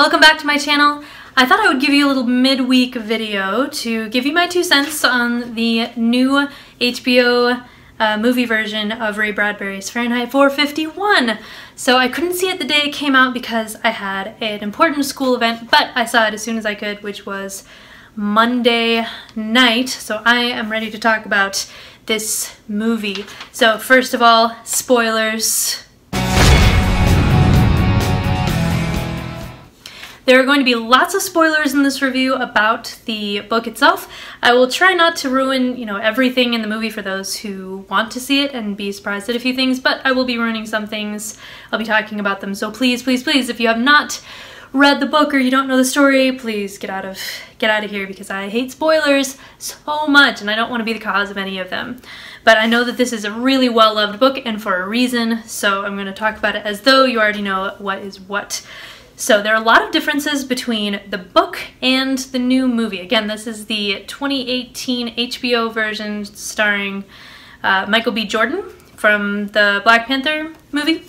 Welcome back to my channel. I thought I would give you a little midweek video to give you my two cents on the new HBO uh, movie version of Ray Bradbury's Fahrenheit 451. So I couldn't see it the day it came out because I had an important school event, but I saw it as soon as I could, which was Monday night. So I am ready to talk about this movie. So first of all, spoilers. There are going to be lots of spoilers in this review about the book itself. I will try not to ruin, you know, everything in the movie for those who want to see it and be surprised at a few things, but I will be ruining some things. I'll be talking about them. So please, please, please, if you have not read the book or you don't know the story, please get out of get out of here because I hate spoilers so much and I don't want to be the cause of any of them. But I know that this is a really well-loved book and for a reason, so I'm going to talk about it as though you already know what is what. So there are a lot of differences between the book and the new movie. Again, this is the 2018 HBO version starring uh, Michael B. Jordan from the Black Panther movie.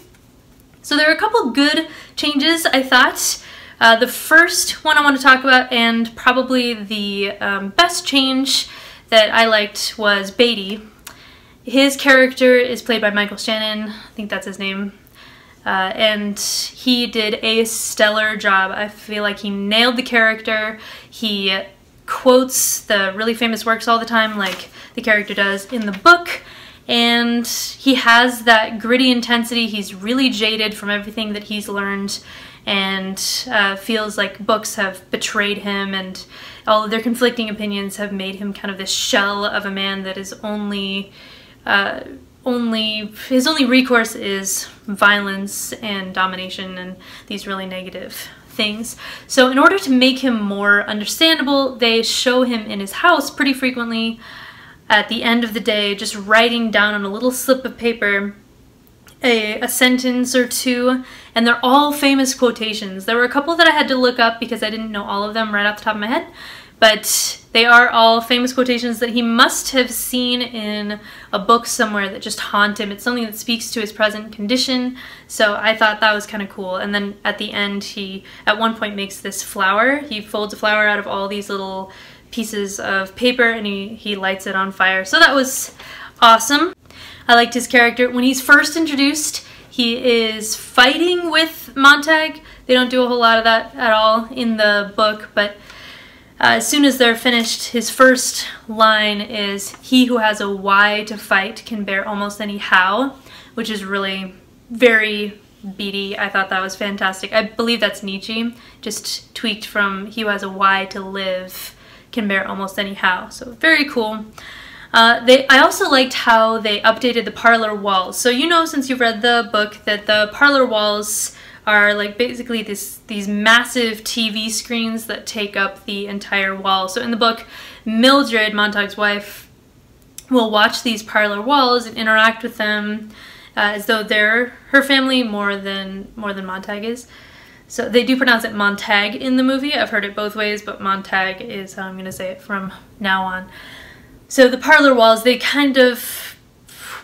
So there are a couple good changes, I thought. Uh, the first one I want to talk about, and probably the um, best change that I liked, was Beatty. His character is played by Michael Shannon, I think that's his name, uh, and he did a stellar job. I feel like he nailed the character. He quotes the really famous works all the time, like the character does in the book. And he has that gritty intensity. He's really jaded from everything that he's learned and uh, feels like books have betrayed him and all of their conflicting opinions have made him kind of this shell of a man that is only uh, only his only recourse is violence and domination and these really negative things. So in order to make him more understandable, they show him in his house pretty frequently at the end of the day just writing down on a little slip of paper a, a sentence or two and they're all famous quotations. There were a couple that I had to look up because I didn't know all of them right off the top of my head, but they are all famous quotations that he must have seen in a book somewhere that just haunt him. It's something that speaks to his present condition, so I thought that was kind of cool. And then at the end, he at one point makes this flower. He folds a flower out of all these little pieces of paper and he, he lights it on fire. So that was awesome. I liked his character. When he's first introduced, he is fighting with Montag. They don't do a whole lot of that at all in the book, but uh, as soon as they're finished, his first line is, He who has a why to fight can bear almost any how, which is really very Beatty. I thought that was fantastic. I believe that's Nietzsche, just tweaked from He who has a why to live can bear almost any how. So very cool. Uh, they, I also liked how they updated the parlor walls. So you know since you've read the book that the parlor walls are like basically this these massive TV screens that take up the entire wall. So in the book, Mildred, Montag's wife, will watch these parlor walls and interact with them uh, as though they're her family more than more than Montag is. So they do pronounce it Montag in the movie. I've heard it both ways, but Montag is how I'm going to say it from now on. So the parlor walls, they kind of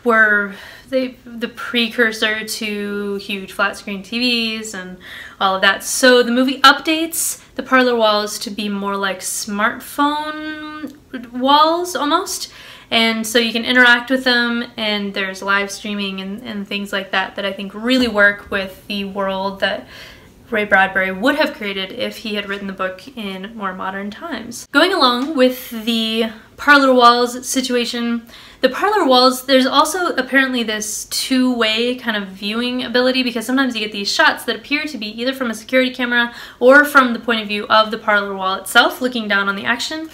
were they the precursor to huge flat screen TVs and all of that. So the movie updates the parlor walls to be more like smartphone walls almost. And so you can interact with them and there's live streaming and, and things like that that I think really work with the world that Ray Bradbury would have created if he had written the book in more modern times. Going along with the parlor walls situation, the parlor walls, there's also apparently this two-way kind of viewing ability because sometimes you get these shots that appear to be either from a security camera or from the point of view of the parlor wall itself looking down on the action.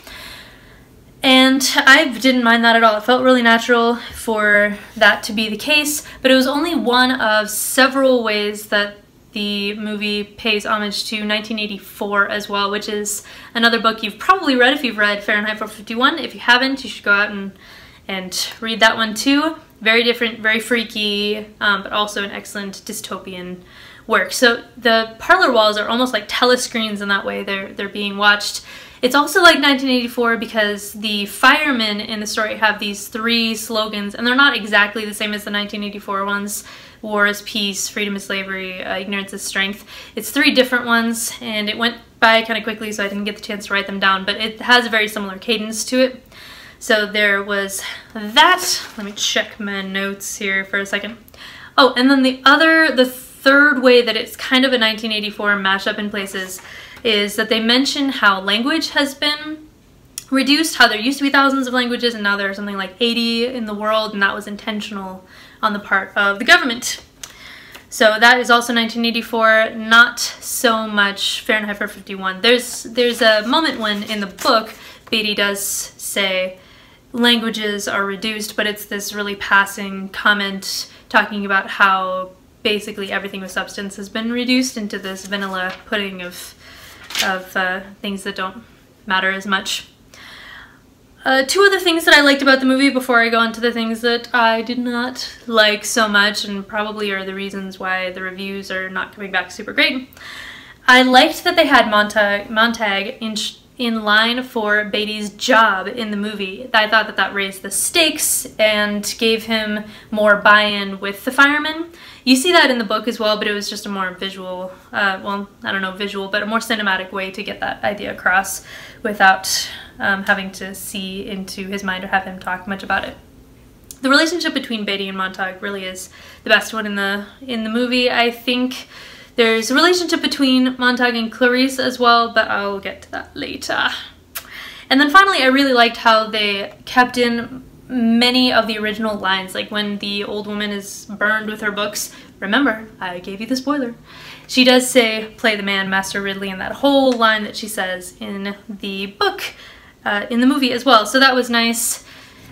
And I didn't mind that at all. It felt really natural for that to be the case, but it was only one of several ways that the movie pays homage to 1984 as well, which is another book you've probably read if you've read Fahrenheit 451. If you haven't, you should go out and, and read that one too. Very different, very freaky, um, but also an excellent dystopian work. So the parlor walls are almost like telescreens in that way. They're, they're being watched It's also like 1984 because the firemen in the story have these three slogans, and they're not exactly the same as the 1984 ones. War is peace, freedom is slavery, uh, ignorance is strength. It's three different ones, and it went by kind of quickly, so I didn't get the chance to write them down, but it has a very similar cadence to it. So there was that. Let me check my notes here for a second. Oh, and then the other, the third way that it's kind of a 1984 mashup in places is that they mention how language has been reduced, how there used to be thousands of languages and now there are something like 80 in the world and that was intentional on the part of the government. So that is also 1984, not so much Fahrenheit 451. There's, there's a moment when in the book Beatty does say languages are reduced, but it's this really passing comment talking about how basically everything with substance has been reduced into this vanilla pudding of, of uh, things that don't matter as much. Uh, two other things that I liked about the movie before I go on to the things that I did not like so much and probably are the reasons why the reviews are not coming back super great. I liked that they had Montag, Montag in, in line for Beatty's job in the movie. I thought that that raised the stakes and gave him more buy-in with the firemen. You see that in the book as well, but it was just a more visual, uh, well, I don't know, visual, but a more cinematic way to get that idea across without um, having to see into his mind or have him talk much about it. The relationship between Beatty and Montag really is the best one in the in the movie. I think there's a relationship between Montag and Clarisse as well, but I'll get to that later. And then finally, I really liked how they kept in many of the original lines, like when the old woman is burned with her books. Remember, I gave you the spoiler. She does say, play the man, Master Ridley, and that whole line that she says in the book, uh, in the movie as well. So that was nice.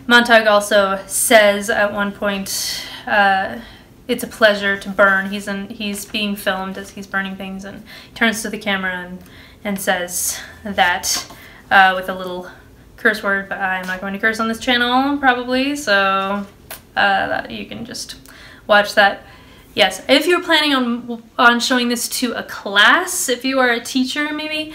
Montag also says at one point, uh, it's a pleasure to burn. He's in, he's being filmed as he's burning things and turns to the camera and, and says that uh, with a little curse word, but I'm not going to curse on this channel, probably, so uh, you can just watch that. Yes, if you're planning on, on showing this to a class, if you are a teacher maybe,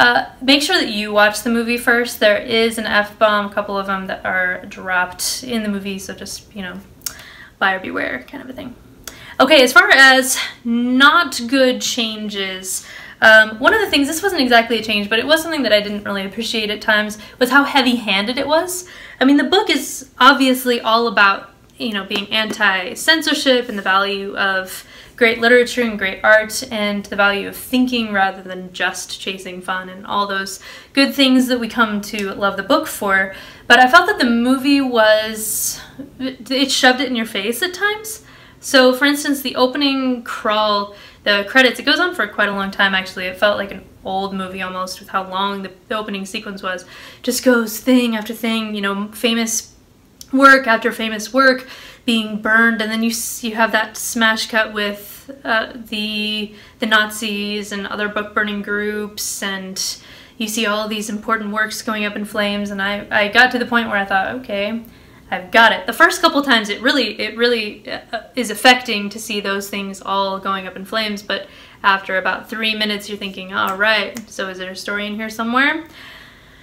uh, make sure that you watch the movie first. There is an F-bomb, a couple of them that are dropped in the movie, so just, you know, buyer beware kind of a thing. Okay, as far as not good changes, um, one of the things, this wasn't exactly a change, but it was something that I didn't really appreciate at times, was how heavy-handed it was. I mean, the book is obviously all about, you know, being anti-censorship and the value of great literature and great art and the value of thinking rather than just chasing fun and all those good things that we come to love the book for. But I felt that the movie was, it shoved it in your face at times. So for instance, the opening crawl the credits, it goes on for quite a long time actually. It felt like an old movie almost with how long the, the opening sequence was. Just goes thing after thing, you know, famous work after famous work being burned and then you you have that smash cut with uh, the the Nazis and other book burning groups and you see all these important works going up in flames and I, I got to the point where I thought okay I've got it. The first couple times it really, it really uh, is affecting to see those things all going up in flames, but after about three minutes you're thinking, all right, so is there a story in here somewhere?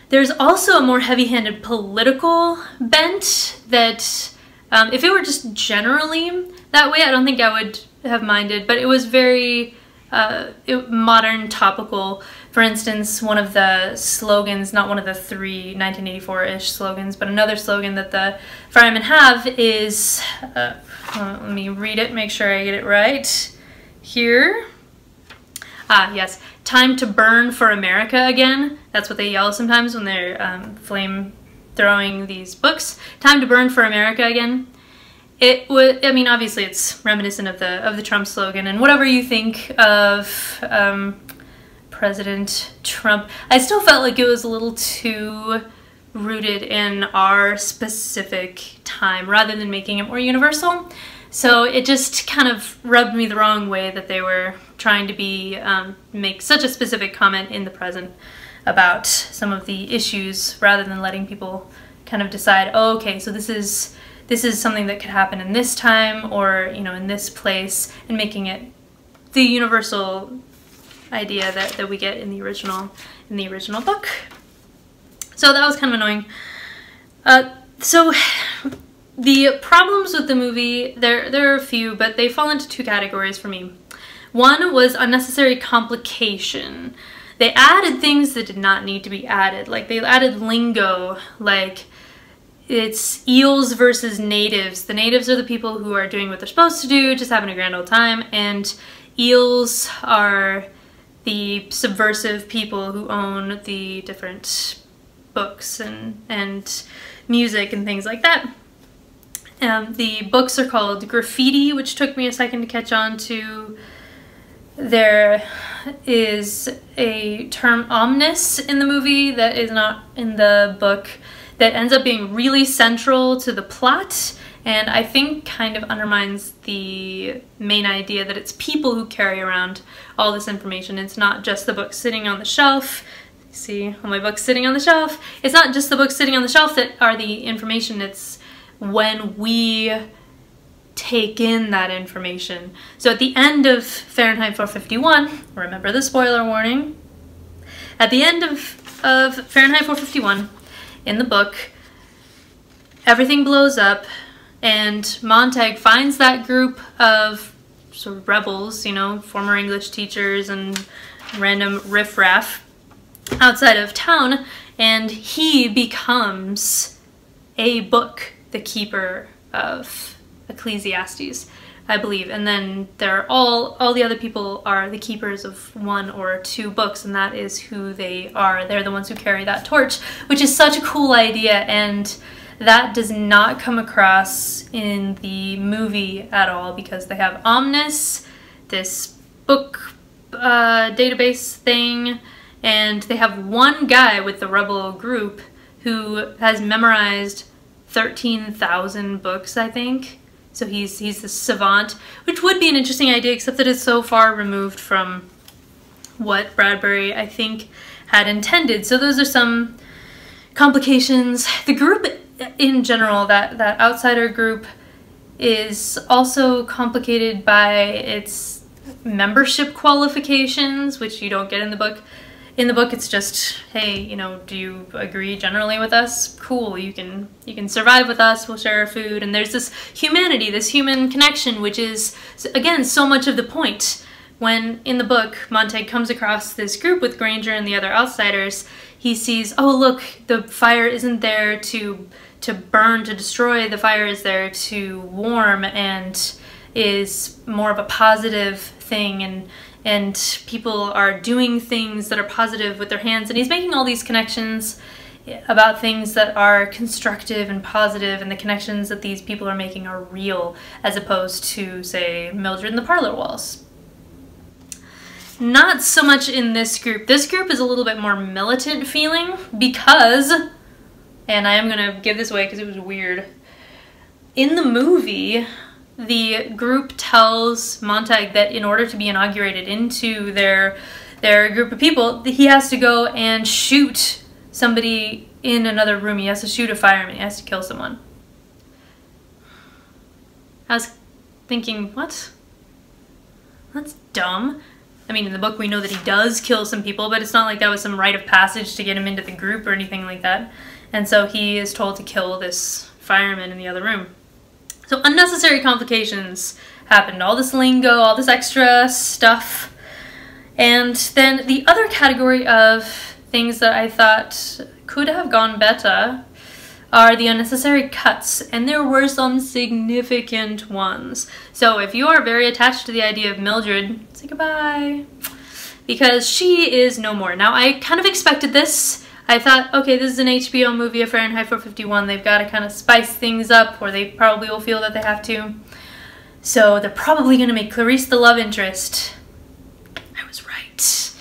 There's also a more heavy-handed political bent that um, if it were just generally that way, I don't think I would have minded, but it was very uh, modern, topical. For instance, one of the slogans, not one of the three 1984-ish slogans, but another slogan that the firemen have is, uh, uh, let me read it, make sure I get it right here. Ah, yes, time to burn for America again. That's what they yell sometimes when they're um, flame throwing these books. Time to burn for America again. It would. I mean, obviously, it's reminiscent of the of the Trump slogan, and whatever you think of um, President Trump, I still felt like it was a little too rooted in our specific time rather than making it more universal. So it just kind of rubbed me the wrong way that they were trying to be um, make such a specific comment in the present about some of the issues rather than letting people kind of decide, oh, okay, so this is this is something that could happen in this time or you know in this place and making it the universal idea that, that we get in the original in the original book. So that was kind of annoying. Uh, so the problems with the movie, there, there are a few, but they fall into two categories for me. One was unnecessary complication. They added things that did not need to be added. Like they added lingo, like it's eels versus natives. The natives are the people who are doing what they're supposed to do, just having a grand old time, and eels are the subversive people who own the different books and, and music and things like that. Um, the books are called Graffiti, which took me a second to catch on to. There is a term omnis in the movie that is not in the book that ends up being really central to the plot and I think kind of undermines the main idea that it's people who carry around all this information. It's not just the book sitting on the shelf. See all my books sitting on the shelf. It's not just the books sitting on the shelf that are the information. It's when we take in that information. So at the end of Fahrenheit 451, remember the spoiler warning, at the end of, of Fahrenheit 451, in the book, everything blows up and Montag finds that group of sort of rebels, you know, former English teachers and random riffraff outside of town, and he becomes a book, the keeper of Ecclesiastes, I believe. And then there are all all the other people are the keepers of one or two books, and that is who they are. They're the ones who carry that torch, which is such a cool idea and that does not come across in the movie at all because they have Omnis, this book uh, database thing, and they have one guy with the rebel group who has memorized 13,000 books, I think. So he's he's the savant, which would be an interesting idea, except that it's so far removed from what Bradbury, I think, had intended. So those are some complications. The group in general, that, that outsider group is also complicated by its membership qualifications, which you don't get in the book in the book it's just hey you know do you agree generally with us? Cool you can you can survive with us we'll share our food. And there's this humanity this human connection which is again so much of the point. When in the book Montag comes across this group with Granger and the other outsiders he sees oh look the fire isn't there to to burn to destroy. The fire is there to warm and is more of a positive thing. And and people are doing things that are positive with their hands and he's making all these connections about things that are constructive and positive and the connections that these people are making are real as opposed to say Mildred and the parlor walls. Not so much in this group. This group is a little bit more militant feeling because, and I am going to give this away because it was weird, in the movie the group tells Montag that in order to be inaugurated into their their group of people, he has to go and shoot somebody in another room. He has to shoot a fireman. He has to kill someone. I was thinking, what? That's dumb. I mean, in the book we know that he does kill some people, but it's not like that was some rite of passage to get him into the group or anything like that. And so he is told to kill this fireman in the other room. So unnecessary complications happened. All this lingo, all this extra stuff. And then the other category of things that I thought could have gone better are the unnecessary cuts, and there were some significant ones. So if you are very attached to the idea of Mildred, say goodbye. Because she is no more. Now, I kind of expected this. I thought, okay, this is an HBO movie of Fahrenheit 451. They've got to kind of spice things up, or they probably will feel that they have to. So they're probably going to make Clarisse the love interest. I was right.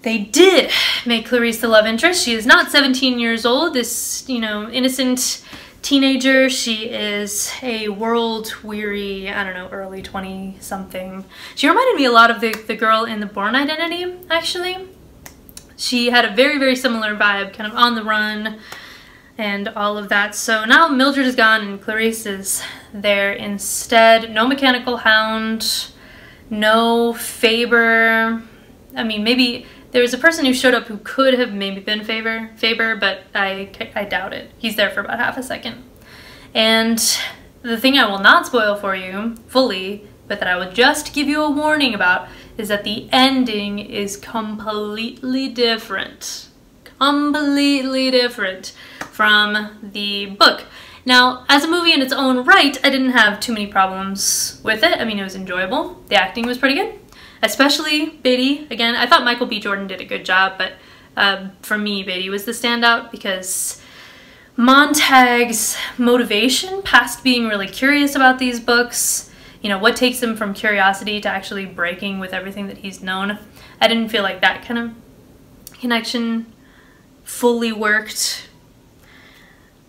They did make Clarisse the love interest. She is not 17 years old, this, you know, innocent teenager. She is a world-weary, I don't know, early 20-something. She reminded me a lot of the, the girl in The Bourne Identity, actually she had a very, very similar vibe, kind of on the run and all of that. So now Mildred is gone and Clarisse is there instead. No Mechanical Hound, no Faber. I mean, maybe There was a person who showed up who could have maybe been Faber, Faber, but I, I doubt it. He's there for about half a second. And the thing I will not spoil for you fully, but that I will just give you a warning about, is that the ending is completely different. Completely different from the book. Now, as a movie in its own right, I didn't have too many problems with it. I mean, it was enjoyable. The acting was pretty good, especially Beatty. Again, I thought Michael B. Jordan did a good job, but uh, for me, Beatty was the standout because Montag's motivation past being really curious about these books, you know, what takes him from curiosity to actually breaking with everything that he's known. I didn't feel like that kind of connection fully worked.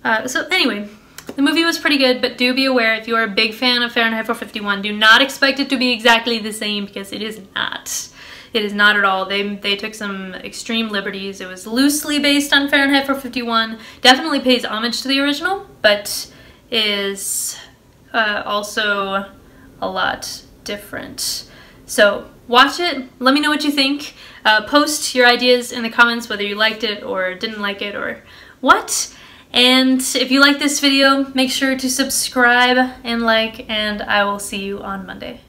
Uh, so anyway, the movie was pretty good, but do be aware if you are a big fan of Fahrenheit 451, do not expect it to be exactly the same because it is not. It is not at all. They, they took some extreme liberties. It was loosely based on Fahrenheit 451. Definitely pays homage to the original, but is uh, also a lot different. So watch it. Let me know what you think. Uh, post your ideas in the comments whether you liked it or didn't like it or what. And if you like this video, make sure to subscribe and like, and I will see you on Monday.